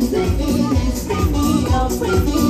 singing and singing, oh, pretty